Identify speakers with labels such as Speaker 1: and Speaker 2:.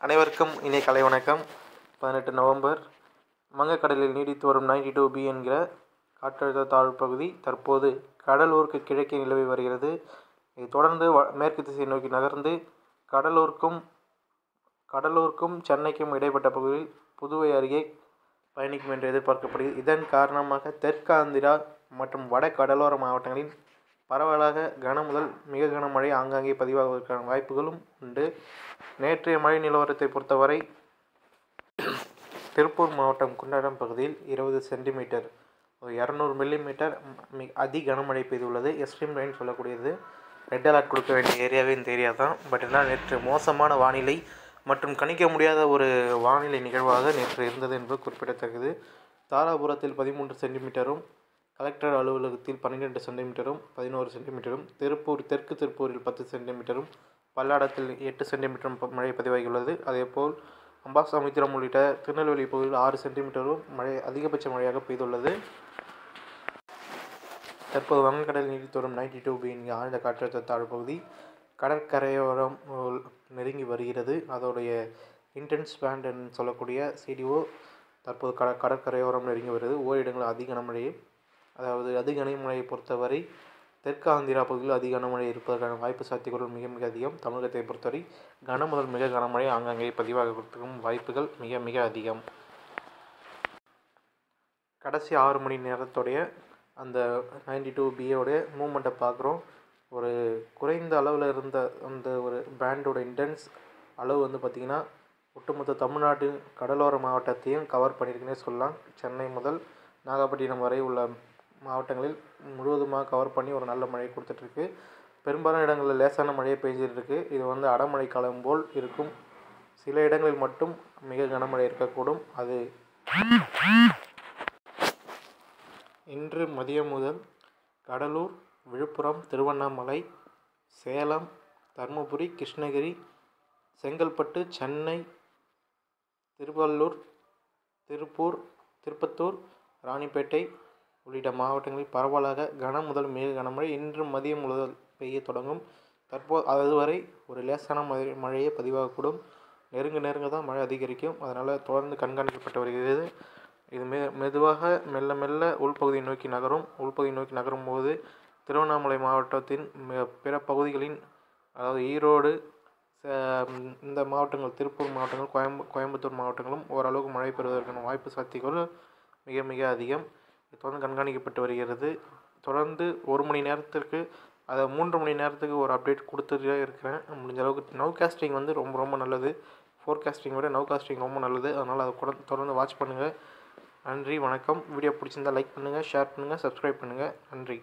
Speaker 1: அனைவருக்கும் இனிய கலை வணக்கம். பதினெட்டு நவம்பர் வங்கக்கடலில் நீடித்து வரும் நைன்டி டூ பி என்கிற காற்றழுத்த தாழ்வு பகுதி தற்போது கடலூருக்கு கிழக்கே நிலவி வருகிறது. இது தொடர்ந்து வ மேற்கு திசை நோக்கி நகர்ந்து கடலூருக்கும் கடலூருக்கும் சென்னைக்கும் இடைப்பட்ட பகுதியில் புதுவை அருகே பயணிக்கும் என்று எதிர்பார்க்கப்படுகிறது. இதன் காரணமாக தெற்காந்திரா மற்றும் வட கடலோர மாவட்டங்களில் பரவலாக கன முதல் மிக கனமழை ஆங்காங்கே பதிவாகுவதற்கான வாய்ப்புகளும் உண்டு. நேற்றைய மழை நிலவரத்தை பொறுத்தவரை திருப்பூர் மாவட்டம் குண்டாடம் பகுதியில் இருபது சென்டிமீட்டர் ஒரு இரநூறு மில்லிமீட்டர் மிக அதி கனமழை பெய்துள்ளது. எக்ஸ்ட்ரீம் ரெயின் சொல்லக்கூடியது. ரெட் அலர்ட் கொடுக்க வேண்டிய ஏரியாவே இந்த ஏரியா தான். பட் என்ன நேற்று மோசமான வானிலை மற்றும் கணிக்க முடியாத ஒரு வானிலை நிகழ்வாக நேற்று இருந்தது என்பது குறிப்பிடத்தக்கது. தாராபுரத்தில் பதிமூன்று சென்டிமீட்டரும் கலெக்டர் அலுவலகத்தில் பன்னிரெண்டு சென்டிமீட்டரும் பதினோரு சென்டிமீட்டரும் திருப்பூர் தெற்கு திருப்பூரில் பத்து சென்டிமீட்டரும் பல்லாடத்தில் எட்டு சென்டிமீட்டரும் மழை பதிவாகியுள்ளது. அதேபோல் அம்பாசமுத்திரம் உள்ளிட்ட திருநெல்வேலி பகுதியில் ஆறு சென்டிமீட்டரும் மழை அதிகபட்ச மழையாக பெய்துள்ளது. தற்போது வங்கக்கடலில் நீடித்து வரும் நைன்டி டூ பி என்கிற ஆழ்ந்த காற்றழுத்த தாழ்வு பகுதி கடற்கரையோரம் நெருங்கி வருகிறது. அதோடைய இன்டென்ஸ் பேண்ட் என்று சொல்லக்கூடிய சிடிஓ தற்போது கட கடற்கரையோரம் நெருங்கி வருகிறது. ஓரிடங்களில் அதிக கனமழை அதாவது அதிக கனமழையை பொறுத்தவரை தெற்கு ஆந்திரா பகுதியில் அதிக கனமழை இருப்பதற்கான வாய்ப்பு சாத்தியக்கூறுகள் மிக மிக அதிகம். தமிழகத்தை பொறுத்தவரை கன முதல் மிக கனமழை ஆங்காங்கே பதிவாகிறதுக்கும் வாய்ப்புகள் மிக மிக அதிகம். கடைசி ஆறு மணி நேரத்துடைய அந்த நைன்டி டூ பிஏவுடைய மூமெண்ட்டை பார்க்குறோம். ஒரு குறைந்த அளவில் இருந்த அந்த ஒரு பேண்டோட இன்டென்ஸ் அளவு வந்து பார்த்திங்கன்னா ஒட்டுமொத்த தமிழ்நாட்டின் கடலோர மாவட்டத்தையும் கவர் பண்ணியிருக்குன்னே சொல்லலாம். சென்னை முதல் நாகப்பட்டினம் வரை உள்ள மாவட்டங்களில் முழுவதுமாக கவர் பண்ணி ஒரு நல்ல மழை கொடுத்துட்ருக்கு. பெரும்பாலான இடங்களில் லேசான மழையை பெஞ்சிட்டு இது வந்து அடமழை காலம் போல் இருக்கும். சில இடங்களில் மட்டும் மிக கனமழை இருக்கக்கூடும். அது இன்று மதியம் முதல் கடலூர் விழுப்புரம் திருவண்ணாமலை சேலம் தருமபுரி கிருஷ்ணகிரி செங்கல்பட்டு சென்னை திருவள்ளூர் திருப்பூர் திருப்பத்தூர் ராணிப்பேட்டை உள்ளிட்ட மாவட்டங்களில் பரவலாக கன முதல் மிக கனமழை இன்று மதியம் முதல் பெய்ய தொடங்கும். தற்போது அதுவரை ஒரு லேசான மழை மழையே பதிவாகக்கூடும். நெருங்க நெருங்க தான் மழை அதிகரிக்கும். அதனால் தொடர்ந்து கண்காணிக்கப்பட்டு வருகிறது. இது மெ மெதுவாக மெல்ல மெல்ல உள்பகுதியை நோக்கி நகரும். உள்பகுதியை நோக்கி நகரும் போது திருவண்ணாமலை மாவட்டத்தின் மிக பிற பகுதிகளின் அதாவது ஈரோடு ச- இந்த மாவட்டங்கள் திருப்பூர் மாவட்டங்கள் கோயம்பு கோயம்புத்தூர் மாவட்டங்களும் ஓரளவுக்கு மழை பெறுவதற்கான வாய்ப்பு சாத்தியங்கள் மிக மிக அதிகம். தொடர்ந்து கண்காணிக்கப்பட்டு வருகிறது. தொடர்ந்து ஒரு மணி நேரத்திற்கு அதை மூன்று மணி நேரத்துக்கு ஒரு அப்டேட் கொடுத்துட்டே இருக்கிறேன். முடிஞ்ச அளவுக்கு நவ் காஸ்டிங் வந்து ரொம்ப ரொம்ப நல்லது. ஃபோர்காஸ்டிங் விட நவ் காஸ்டிங் ரொம்ப நல்லது. அதனால் அதை கூட தொடர்ந்து வாட்ச் பண்ணுங்கள் நன்றி வணக்கம். வீடியோ பிடிச்சிருந்தா லைக் பண்ணுங்கள் ஷேர் பண்ணுங்கள் சப்ஸ்கிரைப் பண்ணுங்கள் நன்றி.